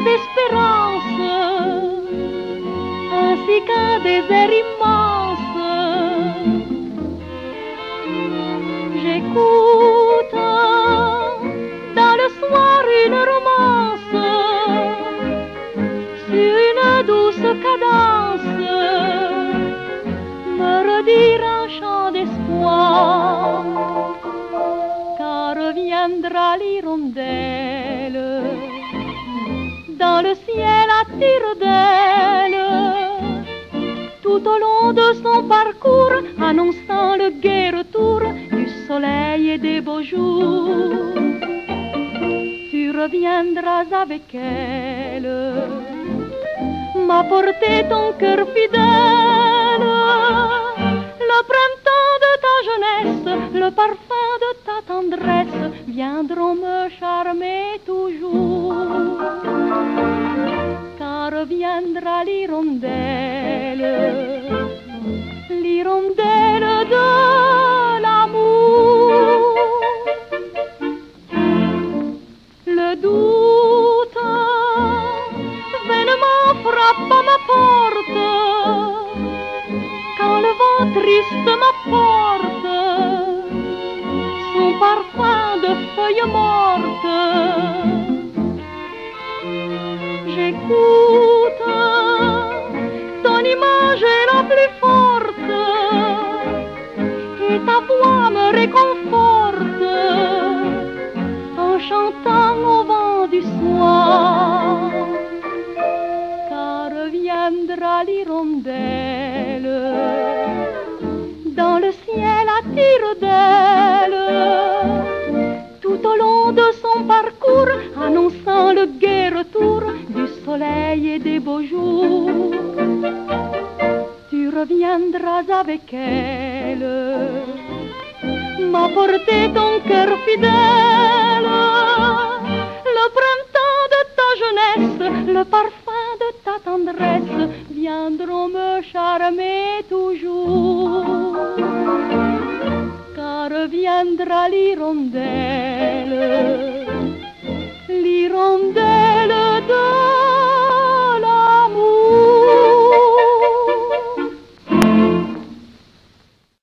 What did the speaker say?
but, sans espérance, ainsi qu'un désert immense. J'écoute dans le soir une romance sur une douce cadence me redire un chant d'espoir car viendra l'hirondelle le ciel à tire d'elle. Tout au long de son parcours annonçant le gai retour du soleil et des beaux jours tu reviendras avec elle. M'apporter ton cœur fidèle le printemps de ta jeunesse le parfum de ta tendresse viendront me charmer l'hirondelle de l'amour. Le doute vainement frappe à ma porte. Quand le vent triste m'apporte son parfum de feuilles mortes. J'écoute ta voix me réconforte. En chantant au vent du soir car viendra l'hirondelle. Dans le ciel à tire d'elle tout au long de son parcours annonçant le gai retour du soleil et des beaux jours tu reviendras avec elle m'apporter ton cœur fidèle le printemps de ta jeunesse le parfum de ta tendresse viendront me charmer toujours. Car viendra l'hirondelle